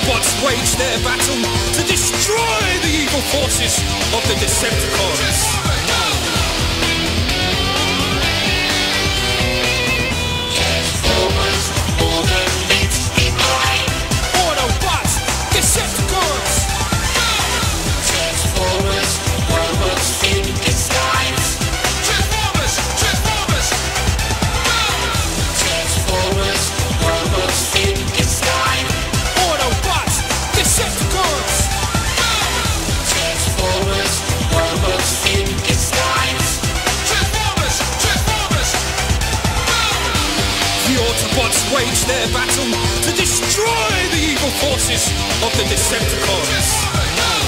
Autobots wage their battle to destroy the evil forces of the Decepticons. Autobots wage their battle to destroy the evil forces of the Decepticons.